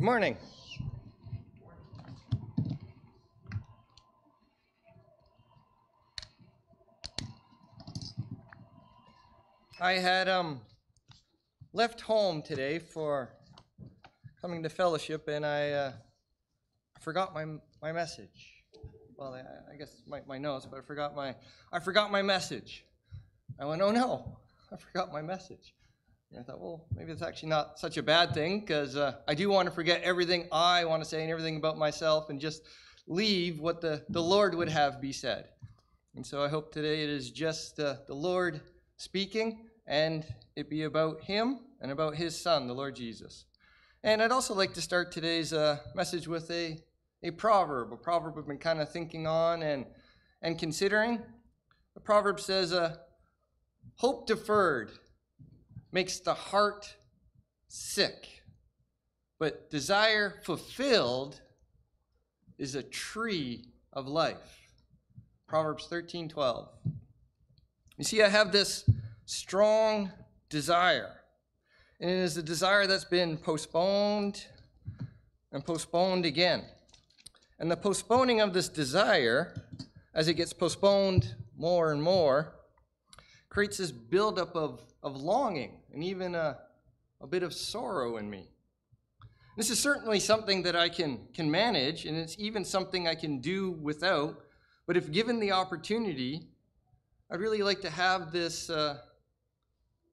Morning. I had um left home today for coming to fellowship, and I uh, forgot my my message. Well, I, I guess my, my notes, but I forgot my I forgot my message. I went, oh no, I forgot my message. And I thought, well, maybe it's actually not such a bad thing because uh, I do want to forget everything I want to say and everything about myself and just leave what the, the Lord would have be said. And so I hope today it is just uh, the Lord speaking and it be about Him and about His Son, the Lord Jesus. And I'd also like to start today's uh, message with a, a proverb, a proverb I've been kind of thinking on and, and considering. The proverb says, uh, Hope deferred makes the heart sick, but desire fulfilled is a tree of life. Proverbs 13 12. You see, I have this strong desire, and it is a desire that's been postponed and postponed again. And the postponing of this desire, as it gets postponed more and more, creates this buildup of, of longing and even a, a bit of sorrow in me. This is certainly something that I can, can manage, and it's even something I can do without. But if given the opportunity, I'd really like to have this, uh,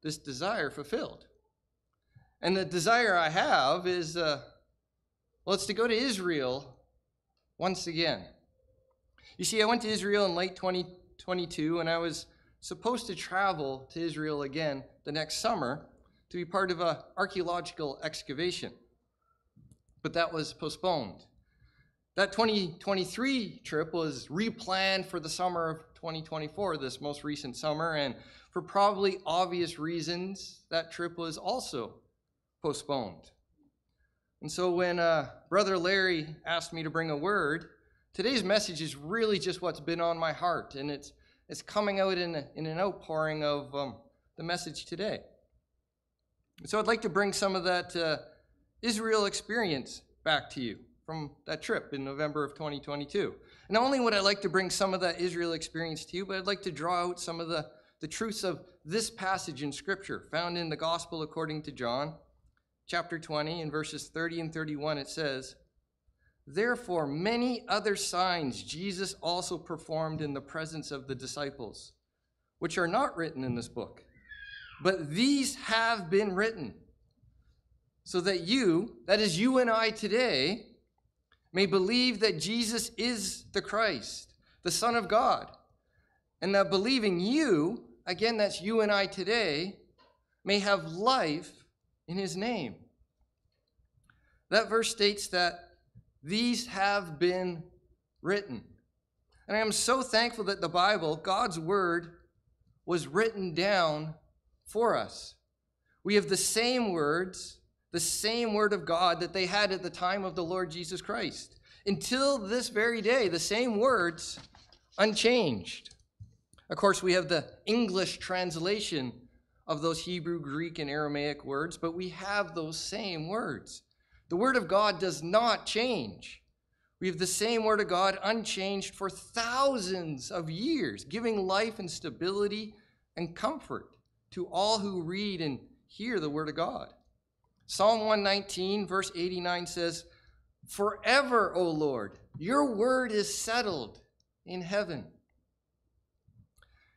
this desire fulfilled. And the desire I have is, uh, well, it's to go to Israel once again. You see, I went to Israel in late 2022, and I was supposed to travel to Israel again the next summer to be part of an archaeological excavation. But that was postponed. That 2023 trip was replanned for the summer of 2024, this most recent summer, and for probably obvious reasons, that trip was also postponed. And so when uh, Brother Larry asked me to bring a word, today's message is really just what's been on my heart, and it's is coming out in, a, in an outpouring of um, the message today. So I'd like to bring some of that uh, Israel experience back to you from that trip in November of 2022. And not only would I like to bring some of that Israel experience to you, but I'd like to draw out some of the, the truths of this passage in Scripture found in the Gospel according to John, chapter 20, in verses 30 and 31. It says, Therefore, many other signs Jesus also performed in the presence of the disciples, which are not written in this book. But these have been written, so that you, that is, you and I today, may believe that Jesus is the Christ, the Son of God, and that believing you, again, that's you and I today, may have life in his name. That verse states that these have been written. And I am so thankful that the Bible, God's Word, was written down for us. We have the same words, the same Word of God that they had at the time of the Lord Jesus Christ. Until this very day, the same words unchanged. Of course, we have the English translation of those Hebrew, Greek, and Aramaic words, but we have those same words. The Word of God does not change. We have the same Word of God unchanged for thousands of years, giving life and stability and comfort to all who read and hear the Word of God. Psalm 119, verse 89 says, Forever, O Lord, your word is settled in heaven.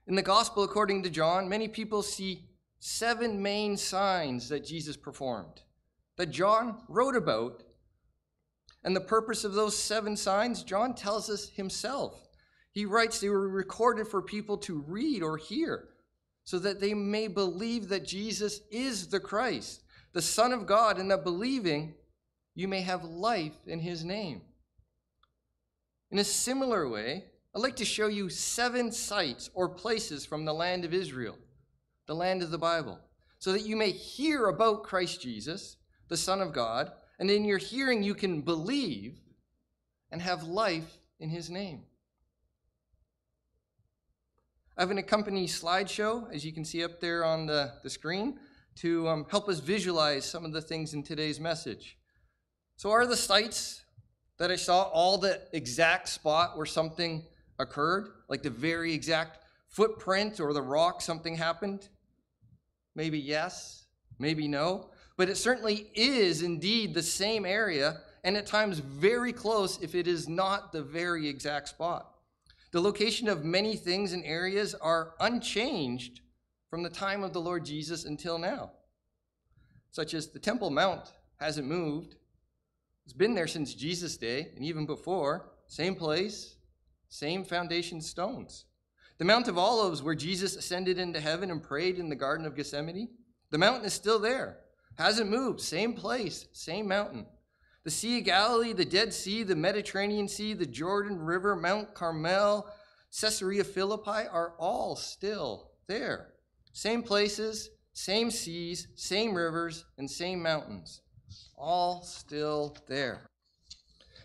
In the Gospel according to John, many people see seven main signs that Jesus performed that John wrote about. And the purpose of those seven signs, John tells us himself. He writes they were recorded for people to read or hear so that they may believe that Jesus is the Christ, the Son of God, and that believing you may have life in his name. In a similar way, I'd like to show you seven sites or places from the land of Israel, the land of the Bible, so that you may hear about Christ Jesus the Son of God, and in your hearing you can believe and have life in his name. I have an accompanying slideshow, as you can see up there on the, the screen, to um, help us visualize some of the things in today's message. So, are the sites that I saw all the exact spot where something occurred, like the very exact footprint or the rock something happened? Maybe yes, maybe no. But it certainly is indeed the same area, and at times very close if it is not the very exact spot. The location of many things and areas are unchanged from the time of the Lord Jesus until now, such as the Temple Mount hasn't moved. It's been there since Jesus' day and even before. Same place, same foundation stones. The Mount of Olives, where Jesus ascended into heaven and prayed in the Garden of Gethsemane, the mountain is still there. Hasn't moved. Same place, same mountain. The Sea of Galilee, the Dead Sea, the Mediterranean Sea, the Jordan River, Mount Carmel, Caesarea Philippi are all still there. Same places, same seas, same rivers, and same mountains. All still there.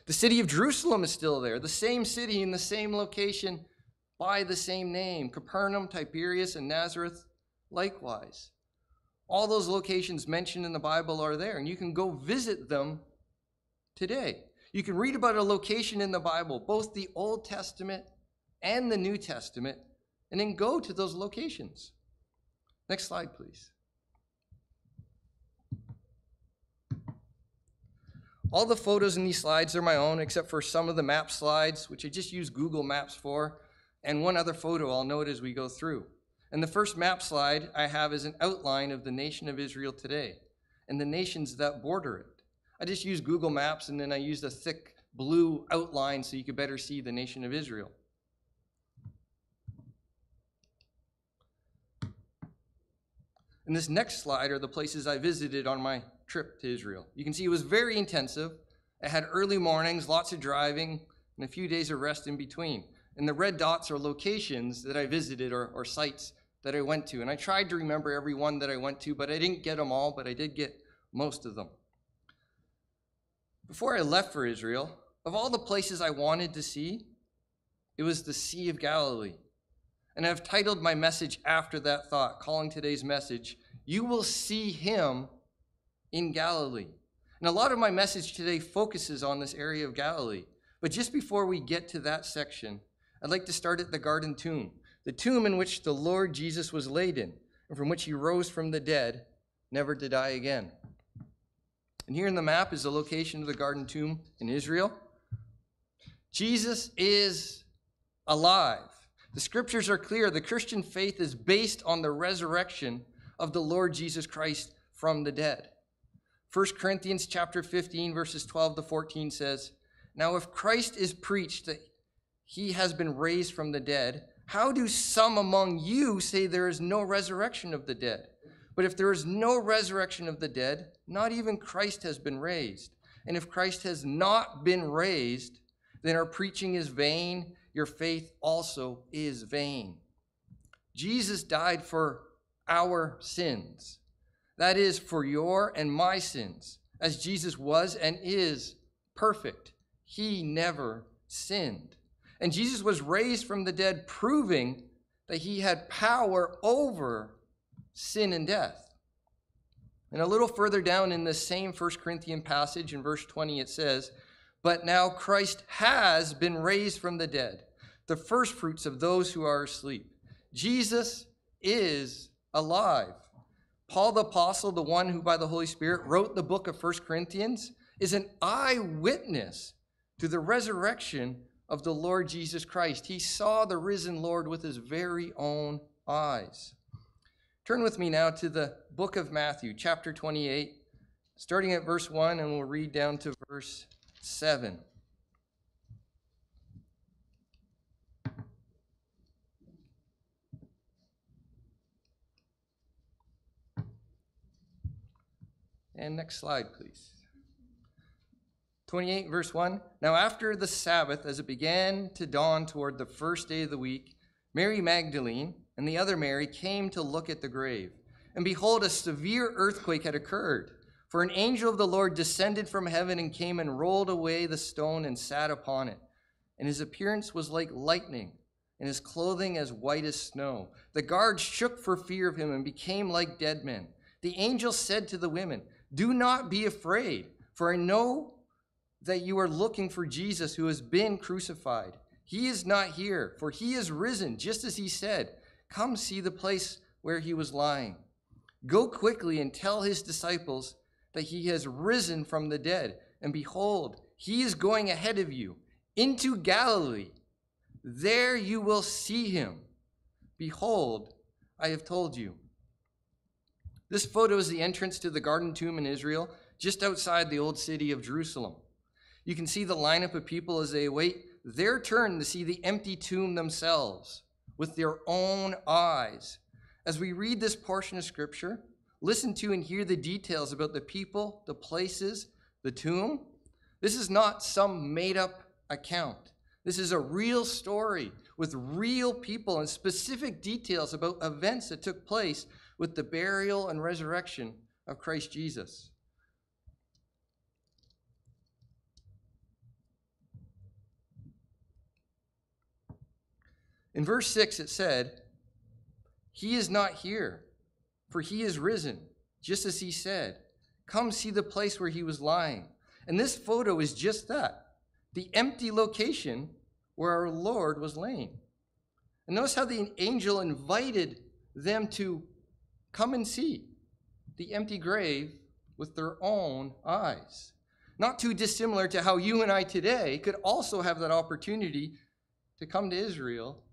The city of Jerusalem is still there, the same city in the same location by the same name. Capernaum, Tiberias, and Nazareth likewise. All those locations mentioned in the Bible are there, and you can go visit them today. You can read about a location in the Bible, both the Old Testament and the New Testament, and then go to those locations. Next slide, please. All the photos in these slides are my own, except for some of the map slides, which I just use Google Maps for, and one other photo I'll note as we go through. And the first map slide I have is an outline of the nation of Israel today and the nations that border it. I just use Google Maps and then I used a thick blue outline so you could better see the nation of Israel. And this next slide are the places I visited on my trip to Israel. You can see it was very intensive. It had early mornings, lots of driving, and a few days of rest in between. And the red dots are locations that I visited or, or sites that I went to. And I tried to remember every one that I went to, but I didn't get them all, but I did get most of them. Before I left for Israel, of all the places I wanted to see, it was the Sea of Galilee. And I've titled my message after that thought, calling today's message, You Will See Him in Galilee. And a lot of my message today focuses on this area of Galilee. But just before we get to that section, I'd like to start at the garden tomb, the tomb in which the Lord Jesus was laid in, and from which he rose from the dead, never to die again. And here in the map is the location of the garden tomb in Israel. Jesus is alive. The scriptures are clear. The Christian faith is based on the resurrection of the Lord Jesus Christ from the dead. 1 Corinthians chapter 15 verses 12 to 14 says, "Now if Christ is preached that he has been raised from the dead, how do some among you say there is no resurrection of the dead? But if there is no resurrection of the dead, not even Christ has been raised. And if Christ has not been raised, then our preaching is vain your faith also is vain. Jesus died for our sins. That is, for your and my sins, as Jesus was and is perfect. He never sinned. And Jesus was raised from the dead, proving that he had power over sin and death. And a little further down in the same First Corinthian passage, in verse 20, it says, but now Christ has been raised from the dead, the firstfruits of those who are asleep. Jesus is alive. Paul the Apostle, the one who by the Holy Spirit wrote the book of First Corinthians, is an eyewitness to the resurrection of the Lord Jesus Christ. He saw the risen Lord with his very own eyes. Turn with me now to the book of Matthew, chapter 28, starting at verse 1, and we'll read down to verse 7. And next slide, please. 28, verse 1. Now, after the Sabbath, as it began to dawn toward the first day of the week, Mary Magdalene and the other Mary came to look at the grave. And behold, a severe earthquake had occurred. For an angel of the Lord descended from heaven and came and rolled away the stone and sat upon it. And his appearance was like lightning, and his clothing as white as snow. The guards shook for fear of him and became like dead men. The angel said to the women, Do not be afraid, for I know that you are looking for Jesus who has been crucified. He is not here, for he is risen, just as he said. Come see the place where he was lying. Go quickly and tell his disciples that he has risen from the dead. And behold, he is going ahead of you into Galilee. There you will see him. Behold, I have told you. This photo is the entrance to the Garden Tomb in Israel, just outside the old city of Jerusalem. You can see the lineup of people as they await their turn to see the empty tomb themselves with their own eyes. As we read this portion of Scripture, listen to and hear the details about the people, the places, the tomb. This is not some made up account. This is a real story with real people and specific details about events that took place with the burial and resurrection of Christ Jesus. In verse 6, it said, He is not here, for he is risen, just as he said. Come see the place where he was lying. And this photo is just that the empty location where our Lord was laying. And notice how the angel invited them to come and see the empty grave with their own eyes. Not too dissimilar to how you and I today could also have that opportunity to come to Israel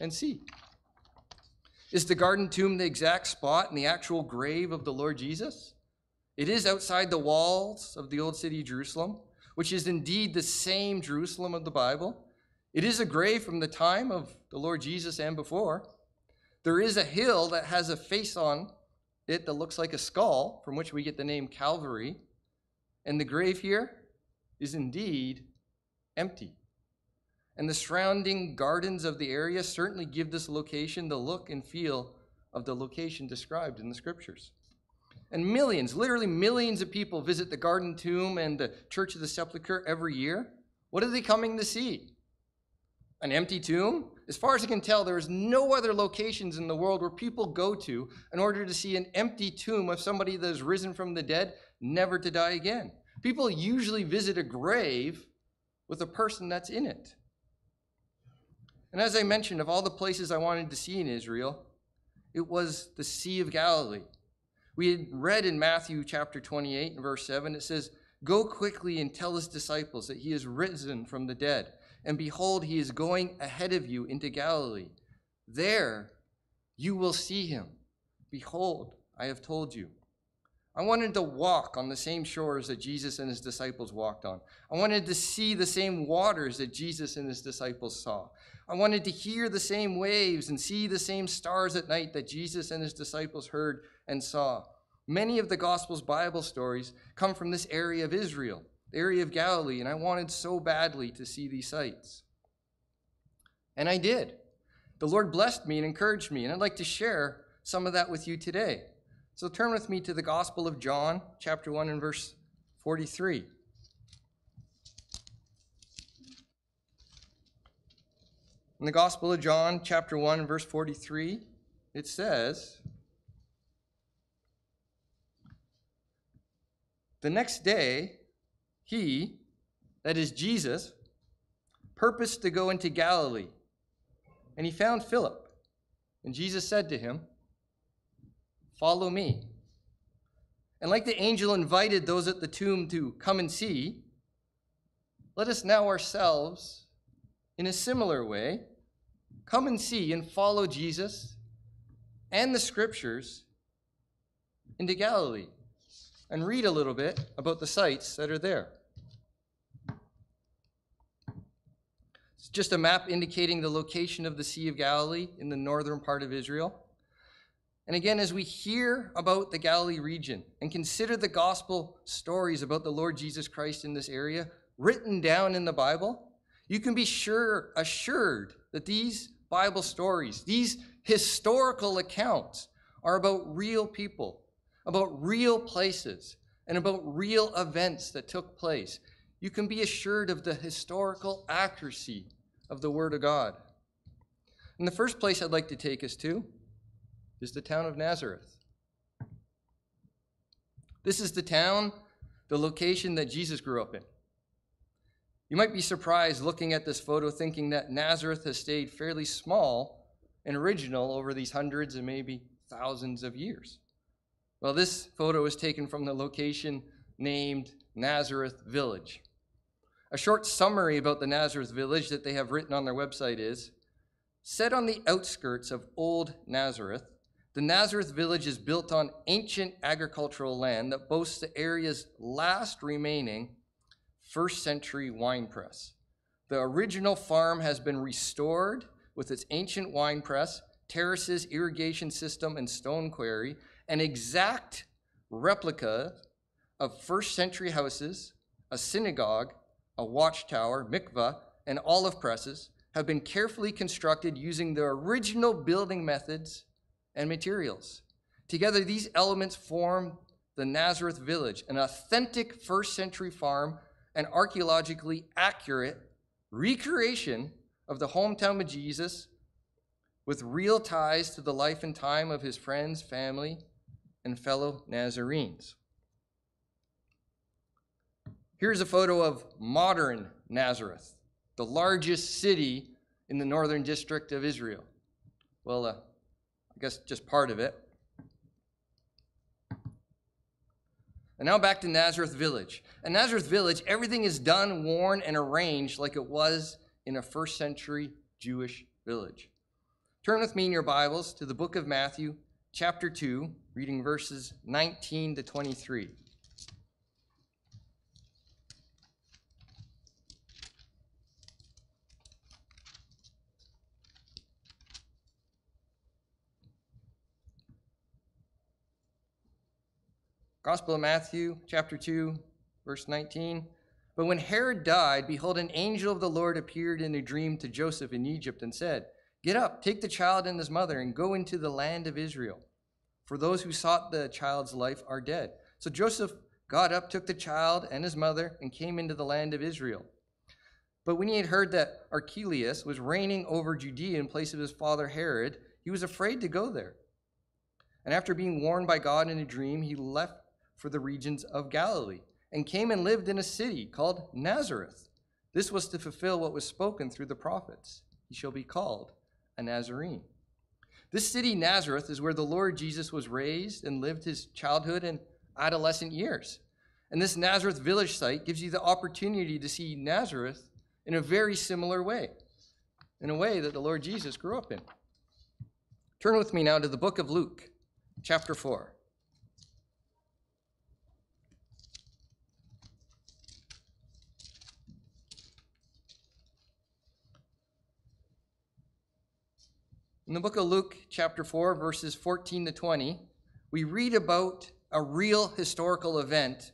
and see. Is the garden tomb the exact spot in the actual grave of the Lord Jesus? It is outside the walls of the old city Jerusalem, which is indeed the same Jerusalem of the Bible. It is a grave from the time of the Lord Jesus and before. There is a hill that has a face on it that looks like a skull, from which we get the name Calvary. And the grave here is indeed empty and the surrounding gardens of the area certainly give this location the look and feel of the location described in the scriptures. And millions, literally millions of people visit the Garden Tomb and the Church of the Sepulchre every year. What are they coming to see? An empty tomb? As far as I can tell, there is no other locations in the world where people go to in order to see an empty tomb of somebody that has risen from the dead, never to die again. People usually visit a grave with a person that's in it. And as I mentioned, of all the places I wanted to see in Israel, it was the Sea of Galilee. We had read in Matthew chapter 28 and verse 7, it says, Go quickly and tell his disciples that he is risen from the dead. And behold, he is going ahead of you into Galilee. There you will see him. Behold, I have told you. I wanted to walk on the same shores that Jesus and his disciples walked on. I wanted to see the same waters that Jesus and his disciples saw. I wanted to hear the same waves and see the same stars at night that Jesus and his disciples heard and saw. Many of the Gospels Bible stories come from this area of Israel, the area of Galilee, and I wanted so badly to see these sights. And I did. The Lord blessed me and encouraged me, and I'd like to share some of that with you today. So turn with me to the Gospel of John, chapter 1 and verse 43. In the Gospel of John, chapter 1, verse 43, it says, The next day, he, that is Jesus, purposed to go into Galilee, and he found Philip. And Jesus said to him, Follow me. And like the angel invited those at the tomb to come and see, let us now ourselves, in a similar way, Come and see and follow Jesus and the scriptures into Galilee and read a little bit about the sites that are there. It's just a map indicating the location of the Sea of Galilee in the northern part of Israel. And again, as we hear about the Galilee region and consider the gospel stories about the Lord Jesus Christ in this area written down in the Bible, you can be sure assured that these Bible stories, these historical accounts are about real people, about real places, and about real events that took place. You can be assured of the historical accuracy of the Word of God. And the first place I'd like to take us to is the town of Nazareth. This is the town, the location that Jesus grew up in. You might be surprised looking at this photo thinking that Nazareth has stayed fairly small and original over these hundreds and maybe thousands of years. Well, this photo is taken from the location named Nazareth Village. A short summary about the Nazareth Village that they have written on their website is Set on the outskirts of Old Nazareth, the Nazareth village is built on ancient agricultural land that boasts the area's last remaining first century wine press. The original farm has been restored with its ancient wine press, terraces, irrigation system, and stone quarry, an exact replica of first century houses, a synagogue, a watchtower, mikveh, and olive presses have been carefully constructed using the original building methods and materials. Together, these elements form the Nazareth village, an authentic first century farm and archaeologically accurate recreation of the hometown of Jesus with real ties to the life and time of his friends, family, and fellow Nazarenes. Here's a photo of modern Nazareth, the largest city in the northern district of Israel. Well, uh, guess just part of it. And now back to Nazareth Village. At Nazareth Village, everything is done, worn, and arranged like it was in a first century Jewish village. Turn with me in your Bibles to the book of Matthew, chapter 2, reading verses 19 to 23. Gospel of Matthew, chapter 2, verse 19. But when Herod died, behold, an angel of the Lord appeared in a dream to Joseph in Egypt and said, Get up, take the child and his mother, and go into the land of Israel. For those who sought the child's life are dead. So Joseph got up, took the child and his mother, and came into the land of Israel. But when he had heard that Archelaus was reigning over Judea in place of his father Herod, he was afraid to go there. And after being warned by God in a dream, he left for the regions of Galilee, and came and lived in a city called Nazareth. This was to fulfill what was spoken through the prophets. He shall be called a Nazarene. This city, Nazareth, is where the Lord Jesus was raised and lived his childhood and adolescent years. And this Nazareth village site gives you the opportunity to see Nazareth in a very similar way, in a way that the Lord Jesus grew up in. Turn with me now to the book of Luke, chapter 4. In the book of Luke, chapter 4, verses 14 to 20, we read about a real historical event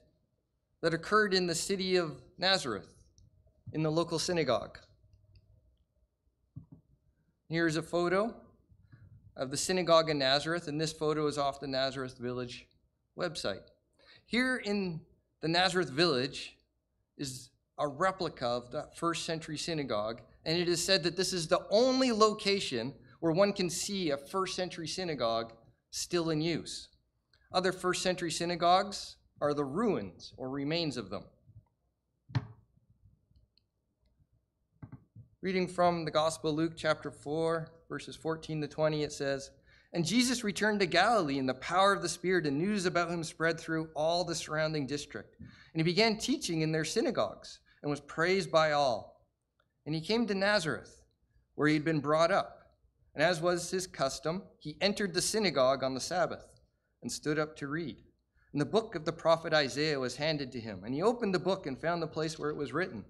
that occurred in the city of Nazareth, in the local synagogue. Here's a photo of the synagogue in Nazareth, and this photo is off the Nazareth Village website. Here in the Nazareth Village is a replica of that first century synagogue, and it is said that this is the only location where one can see a first century synagogue still in use. Other first century synagogues are the ruins or remains of them. Reading from the Gospel of Luke, chapter 4, verses 14 to 20, it says, And Jesus returned to Galilee in the power of the Spirit, and news about him spread through all the surrounding district. And he began teaching in their synagogues and was praised by all. And he came to Nazareth, where he had been brought up. And as was his custom, he entered the synagogue on the Sabbath and stood up to read. And the book of the prophet Isaiah was handed to him. And he opened the book and found the place where it was written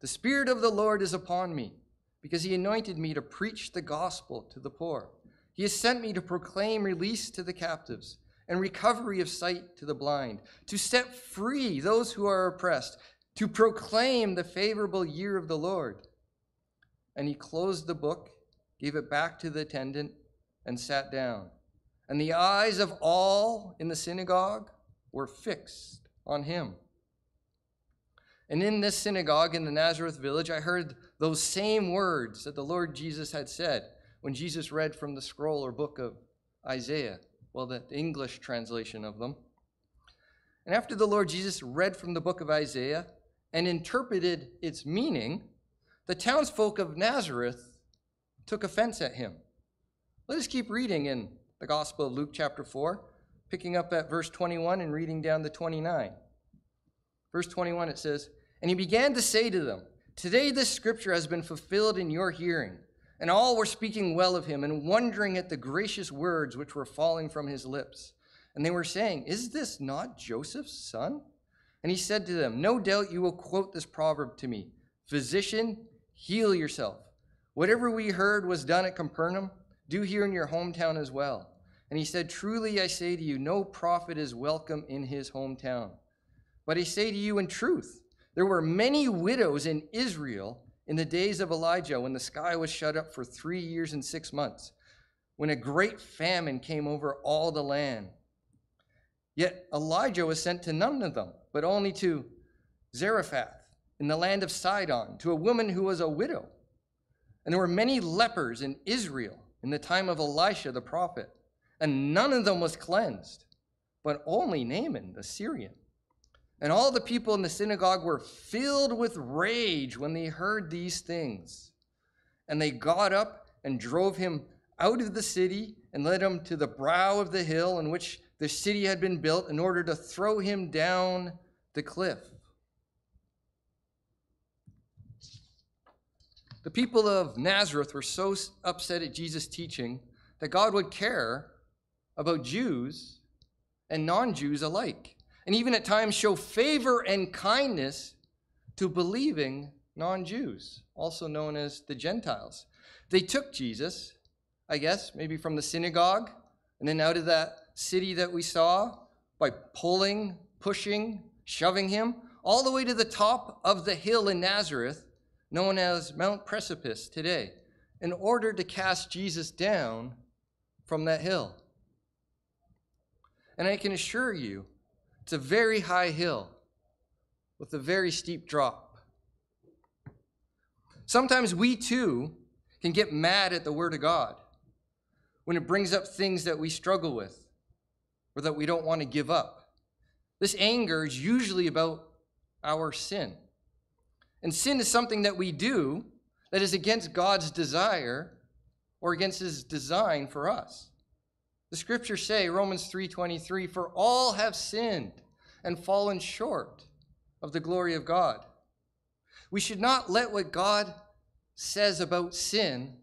The Spirit of the Lord is upon me, because he anointed me to preach the gospel to the poor. He has sent me to proclaim release to the captives and recovery of sight to the blind, to set free those who are oppressed, to proclaim the favorable year of the Lord. And he closed the book gave it back to the attendant, and sat down. And the eyes of all in the synagogue were fixed on him. And in this synagogue in the Nazareth village, I heard those same words that the Lord Jesus had said when Jesus read from the scroll or book of Isaiah, well, the English translation of them. And after the Lord Jesus read from the book of Isaiah, and interpreted its meaning, the townsfolk of Nazareth took offense at him. Let us keep reading in the Gospel of Luke, chapter 4, picking up at verse 21 and reading down to 29. Verse 21, it says, And he began to say to them, Today this scripture has been fulfilled in your hearing. And all were speaking well of him and wondering at the gracious words which were falling from his lips. And they were saying, Is this not Joseph's son? And he said to them, No doubt you will quote this proverb to me Physician, heal yourself. Whatever we heard was done at Capernaum, do here in your hometown as well. And he said, Truly I say to you, no prophet is welcome in his hometown. But I say to you in truth, there were many widows in Israel in the days of Elijah when the sky was shut up for three years and six months, when a great famine came over all the land. Yet Elijah was sent to none of them, but only to Zarephath in the land of Sidon, to a woman who was a widow. And there were many lepers in Israel in the time of Elisha the prophet, and none of them was cleansed, but only Naaman the Syrian. And all the people in the synagogue were filled with rage when they heard these things. And they got up and drove him out of the city and led him to the brow of the hill in which the city had been built in order to throw him down the cliff. The people of Nazareth were so upset at Jesus' teaching that God would care about Jews and non Jews alike and even at times show favor and kindness to believing non Jews, also known as the Gentiles. They took Jesus, I guess, maybe from the synagogue and then out of that city that we saw by pulling, pushing, shoving him all the way to the top of the hill in Nazareth, known as Mount Precipice today, in order to cast Jesus down from that hill. And I can assure you, it's a very high hill with a very steep drop. Sometimes we too can get mad at the Word of God when it brings up things that we struggle with or that we don't want to give up. This anger is usually about our sin. And sin is something that we do that is against God's desire or against his design for us. The scriptures say, Romans 3:23, "For all have sinned and fallen short of the glory of God." We should not let what God says about sin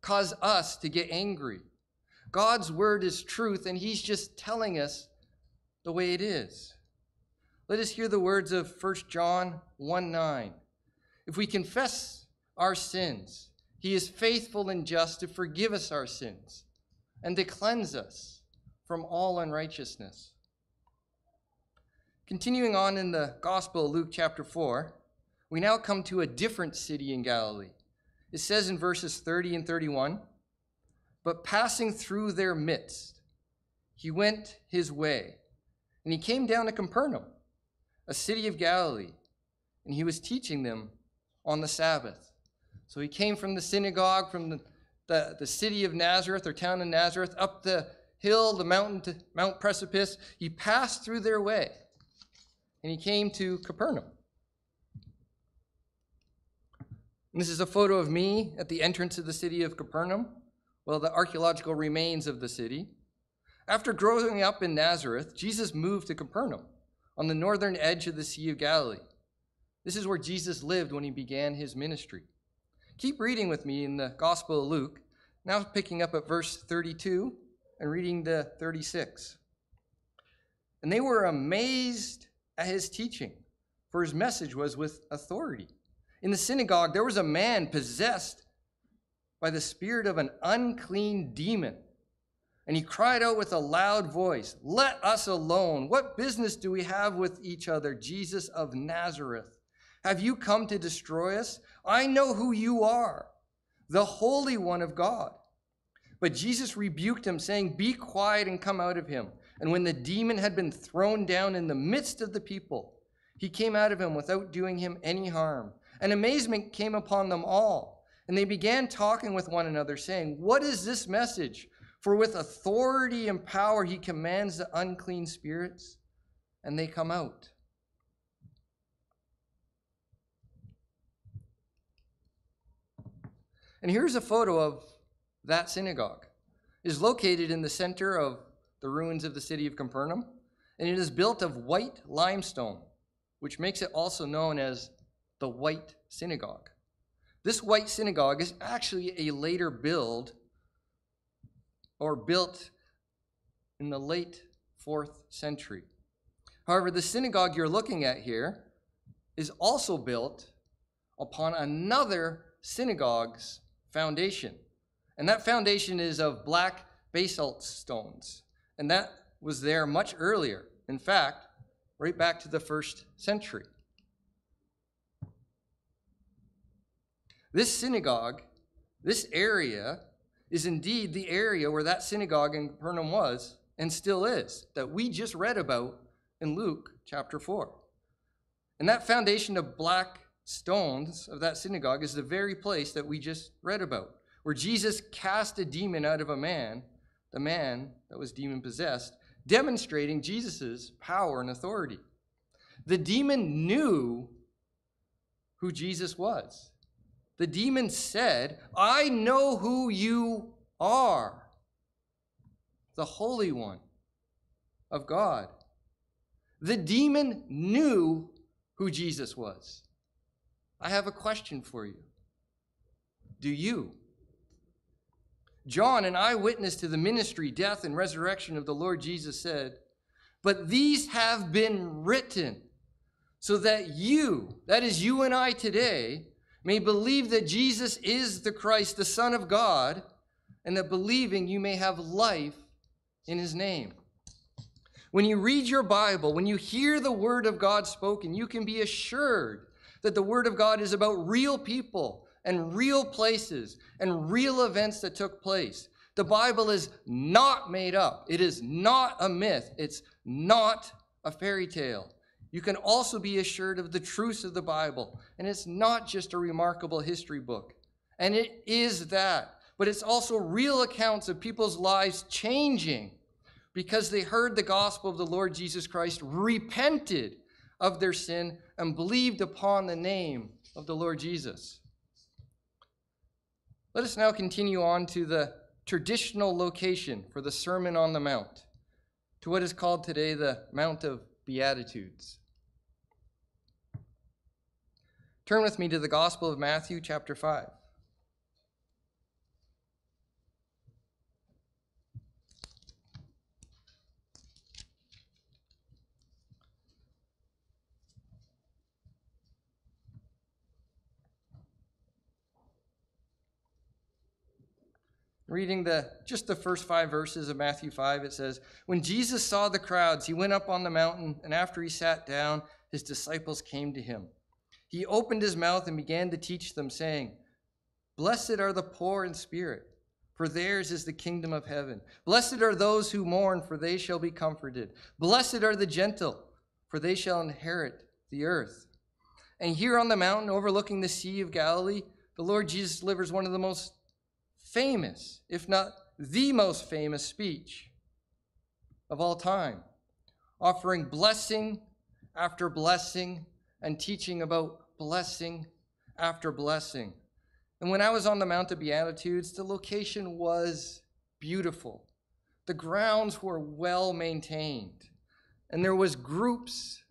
cause us to get angry. God's word is truth, and he's just telling us the way it is. Let us hear the words of 1 John 1 9. If we confess our sins, he is faithful and just to forgive us our sins and to cleanse us from all unrighteousness. Continuing on in the Gospel of Luke chapter 4, we now come to a different city in Galilee. It says in verses 30 and 31 But passing through their midst, he went his way, and he came down to Capernaum, a city of Galilee, and he was teaching them on the Sabbath. So he came from the synagogue, from the the, the city of Nazareth or town of Nazareth, up the hill, the mountain to Mount Precipice. He passed through their way and he came to Capernaum. And this is a photo of me at the entrance of the city of Capernaum, well, the archaeological remains of the city. After growing up in Nazareth, Jesus moved to Capernaum on the northern edge of the Sea of Galilee. This is where Jesus lived when he began his ministry. Keep reading with me in the Gospel of Luke, now picking up at verse 32 and reading to 36. And they were amazed at his teaching, for his message was with authority. In the synagogue, there was a man possessed by the spirit of an unclean demon. And he cried out with a loud voice, Let us alone. What business do we have with each other, Jesus of Nazareth? Have you come to destroy us? I know who you are, the Holy One of God. But Jesus rebuked him, saying, Be quiet and come out of him. And when the demon had been thrown down in the midst of the people, he came out of him without doing him any harm. And amazement came upon them all. And they began talking with one another, saying, What is this message? For with authority and power he commands the unclean spirits, and they come out. And here's a photo of that synagogue. It is located in the center of the ruins of the city of Capernaum, and it is built of white limestone, which makes it also known as the White Synagogue. This White Synagogue is actually a later build or built in the late fourth century. However, the synagogue you're looking at here is also built upon another synagogue's foundation. And that foundation is of black basalt stones. And that was there much earlier. In fact, right back to the first century. This synagogue, this area, is indeed the area where that synagogue in Capernaum was and still is, that we just read about in Luke chapter 4. And that foundation of black stones of that synagogue is the very place that we just read about, where Jesus cast a demon out of a man, the man that was demon possessed, demonstrating Jesus' power and authority. The demon knew who Jesus was. The demon said, I know who you are, the Holy One of God. The demon knew who Jesus was. I have a question for you. Do you? John, an eyewitness to the ministry, death, and resurrection of the Lord Jesus, said, But these have been written so that you, that is you and I today, may believe that Jesus is the Christ, the Son of God, and that believing you may have life in his name. When you read your Bible, when you hear the word of God spoken, you can be assured that the word of God is about real people and real places and real events that took place. The Bible is not made up. It is not a myth. It's not a fairy tale. You can also be assured of the truths of the Bible. And it's not just a remarkable history book. And it is that. But it's also real accounts of people's lives changing because they heard the gospel of the Lord Jesus Christ, repented of their sin, and believed upon the name of the Lord Jesus. Let us now continue on to the traditional location for the Sermon on the Mount, to what is called today the Mount of Beatitudes. Turn with me to the Gospel of Matthew, chapter 5. Reading the just the first five verses of Matthew 5 it says when Jesus saw the crowds he went up on the mountain and after he sat down his disciples came to him. He opened his mouth and began to teach them saying blessed are the poor in spirit for theirs is the kingdom of heaven. Blessed are those who mourn for they shall be comforted. Blessed are the gentle for they shall inherit the earth and here on the mountain overlooking the sea of Galilee the Lord Jesus delivers one of the most famous, if not the most famous speech of all time, offering blessing after blessing and teaching about blessing after blessing. And when I was on the Mount of Beatitudes, the location was beautiful. The grounds were well maintained, and there was groups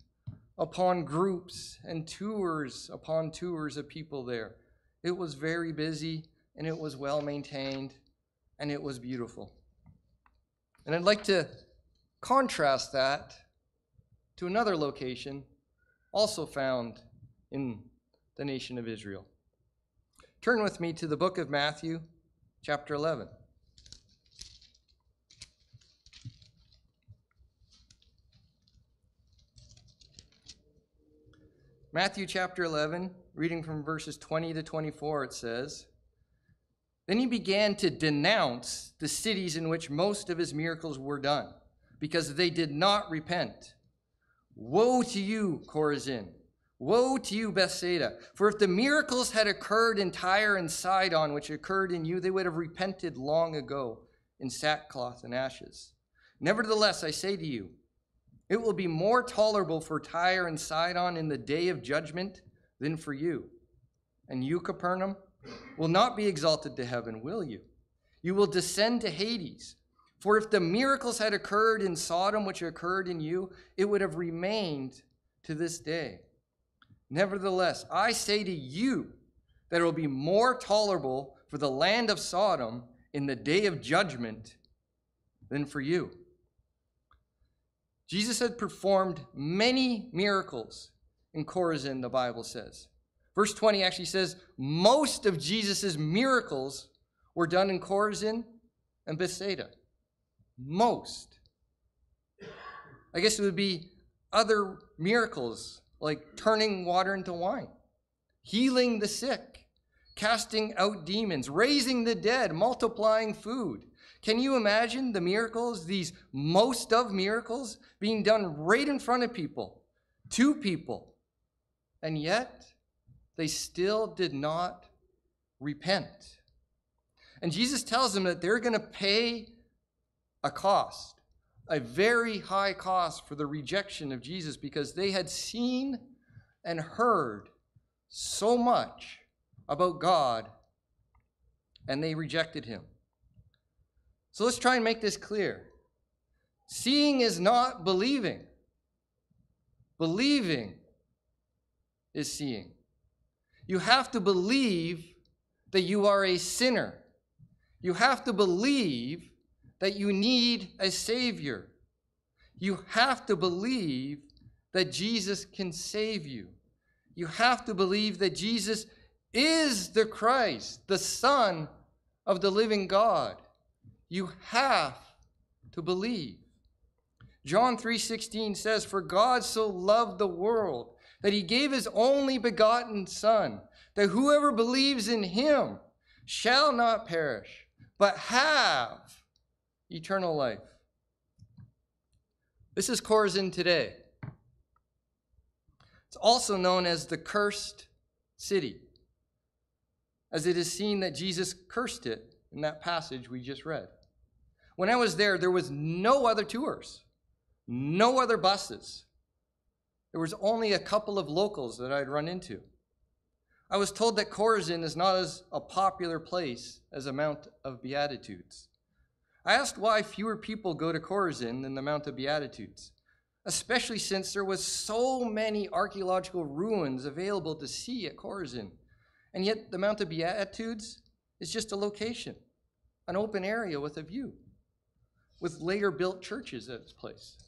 upon groups and tours upon tours of people there. It was very busy and it was well maintained, and it was beautiful. And I'd like to contrast that to another location also found in the nation of Israel. Turn with me to the book of Matthew, chapter 11. Matthew chapter 11, reading from verses 20 to 24, it says, then he began to denounce the cities in which most of his miracles were done, because they did not repent. Woe to you, Chorazin! Woe to you, Bethsaida! For if the miracles had occurred in Tyre and Sidon, which occurred in you, they would have repented long ago in sackcloth and ashes. Nevertheless, I say to you, it will be more tolerable for Tyre and Sidon in the day of judgment than for you. And you, Capernaum, will not be exalted to heaven, will you? You will descend to Hades. For if the miracles had occurred in Sodom, which occurred in you, it would have remained to this day. Nevertheless, I say to you that it will be more tolerable for the land of Sodom in the day of judgment than for you. Jesus had performed many miracles in Chorazin, the Bible says. Verse 20 actually says most of Jesus' miracles were done in Chorazin and Bethsaida. Most. I guess it would be other miracles like turning water into wine, healing the sick, casting out demons, raising the dead, multiplying food. Can you imagine the miracles, these most of miracles, being done right in front of people, to people? And yet, they still did not repent. And Jesus tells them that they're going to pay a cost, a very high cost for the rejection of Jesus because they had seen and heard so much about God and they rejected him. So let's try and make this clear. Seeing is not believing, believing is seeing. You have to believe that you are a sinner. You have to believe that you need a Savior. You have to believe that Jesus can save you. You have to believe that Jesus is the Christ, the Son of the living God. You have to believe. John 3:16 says for God so loved the world that he gave his only begotten son that whoever believes in him shall not perish but have eternal life. This is Chorazin today. It's also known as the cursed city, as it is seen that Jesus cursed it in that passage we just read. When I was there, there was no other tours, no other buses. There was only a couple of locals that I'd run into. I was told that Chorazin is not as a popular place as a Mount of Beatitudes. I asked why fewer people go to Chorazin than the Mount of Beatitudes, especially since there was so many archaeological ruins available to see at Chorazin. And yet the Mount of Beatitudes is just a location, an open area with a view, with later built churches at its place.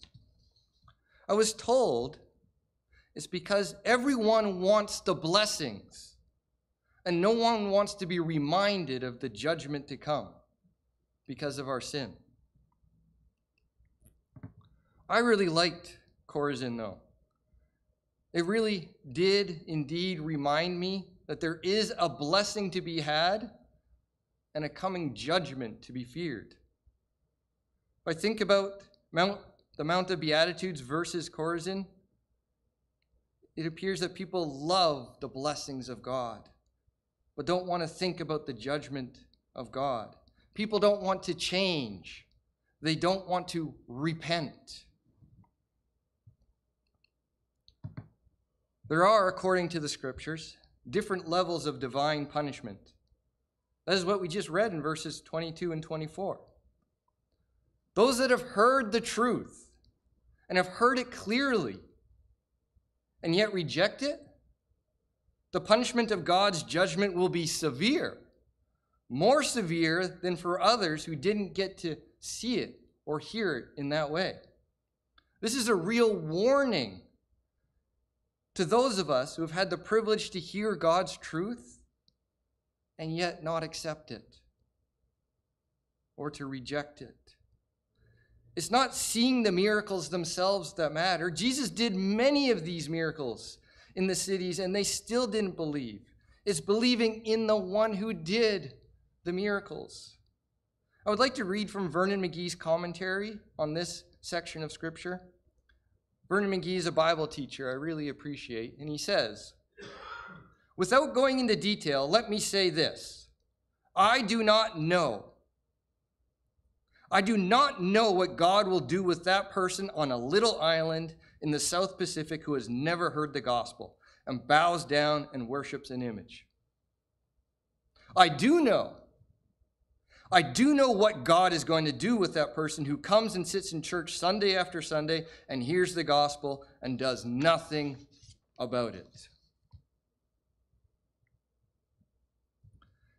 I was told it's because everyone wants the blessings, and no one wants to be reminded of the judgment to come because of our sin. I really liked Chorazin, though. It really did indeed remind me that there is a blessing to be had and a coming judgment to be feared. If I think about Mount, the Mount of Beatitudes versus Chorazin, it appears that people love the blessings of God, but don't want to think about the judgment of God. People don't want to change, they don't want to repent. There are, according to the scriptures, different levels of divine punishment. That is what we just read in verses 22 and 24. Those that have heard the truth and have heard it clearly and yet reject it, the punishment of God's judgment will be severe, more severe than for others who didn't get to see it or hear it in that way. This is a real warning to those of us who have had the privilege to hear God's truth and yet not accept it or to reject it. It's not seeing the miracles themselves that matter. Jesus did many of these miracles in the cities and they still didn't believe. It's believing in the one who did the miracles. I would like to read from Vernon McGee's commentary on this section of Scripture. Vernon McGee is a Bible teacher I really appreciate, and he says, Without going into detail, let me say this I do not know I do not know what God will do with that person on a little island in the South Pacific who has never heard the gospel and bows down and worships an image. I do know. I do know what God is going to do with that person who comes and sits in church Sunday after Sunday and hears the gospel and does nothing about it.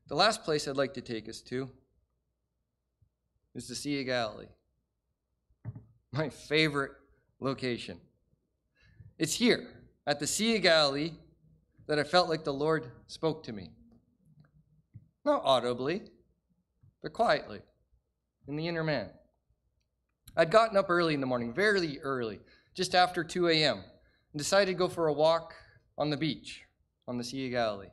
The last place I'd like to take us to is the Sea of Galilee, my favorite location. It's here at the Sea of Galilee that I felt like the Lord spoke to me. Not audibly, but quietly in the inner man. I'd gotten up early in the morning, very early, just after 2 a.m., and decided to go for a walk on the beach on the Sea of Galilee.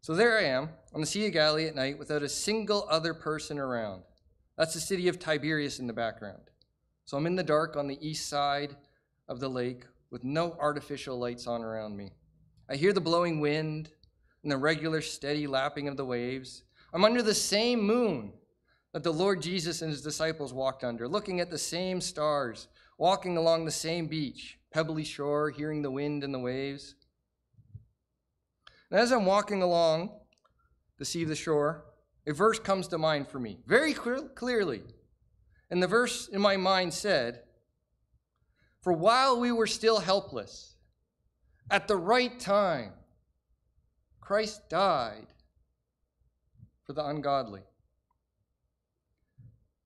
So there I am on the Sea of Galilee at night without a single other person around. That's the city of Tiberias in the background. So I'm in the dark on the east side of the lake with no artificial lights on around me. I hear the blowing wind and the regular steady lapping of the waves. I'm under the same moon that the Lord Jesus and his disciples walked under, looking at the same stars, walking along the same beach, pebbly shore, hearing the wind and the waves. And as I'm walking along the sea of the shore, a verse comes to mind for me very clear, clearly. And the verse in my mind said, For while we were still helpless, at the right time, Christ died for the ungodly.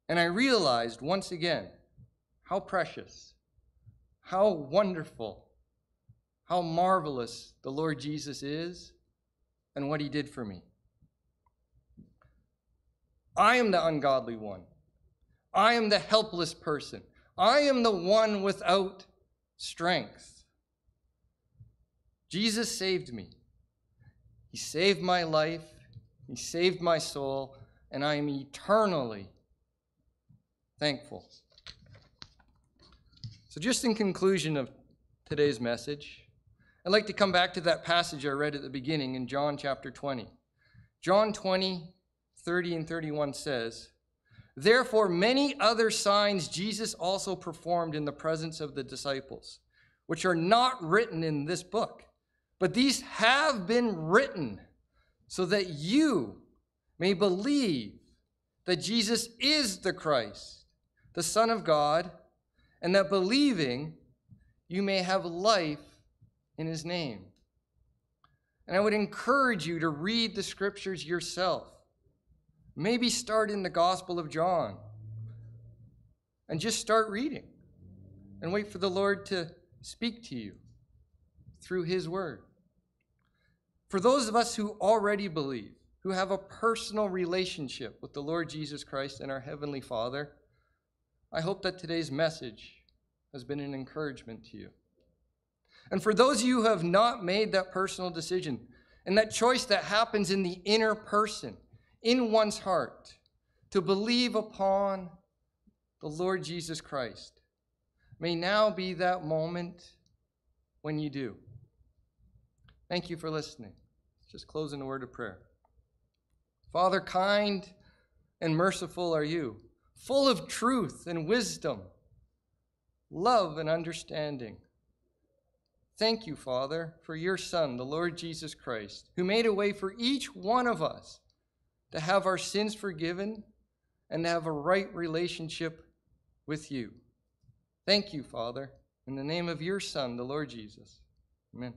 And I realized once again how precious, how wonderful, how marvelous the Lord Jesus is and what he did for me. I am the ungodly one. I am the helpless person. I am the one without strength. Jesus saved me. He saved my life. He saved my soul. And I am eternally thankful. So, just in conclusion of today's message, I'd like to come back to that passage I read at the beginning in John chapter 20. John 20, 30 and 31 says, Therefore, many other signs Jesus also performed in the presence of the disciples, which are not written in this book, but these have been written so that you may believe that Jesus is the Christ, the Son of God, and that believing you may have life in his name. And I would encourage you to read the scriptures yourself. Maybe start in the Gospel of John and just start reading and wait for the Lord to speak to you through his word. For those of us who already believe, who have a personal relationship with the Lord Jesus Christ and our Heavenly Father, I hope that today's message has been an encouragement to you. And for those of you who have not made that personal decision and that choice that happens in the inner person, in one's heart, to believe upon the Lord Jesus Christ, may now be that moment when you do. Thank you for listening. Just close in a word of prayer. Father, kind and merciful are you, full of truth and wisdom, love and understanding. Thank you, Father, for your Son, the Lord Jesus Christ, who made a way for each one of us to have our sins forgiven and to have a right relationship with you. Thank you, Father, in the name of your Son, the Lord Jesus. Amen.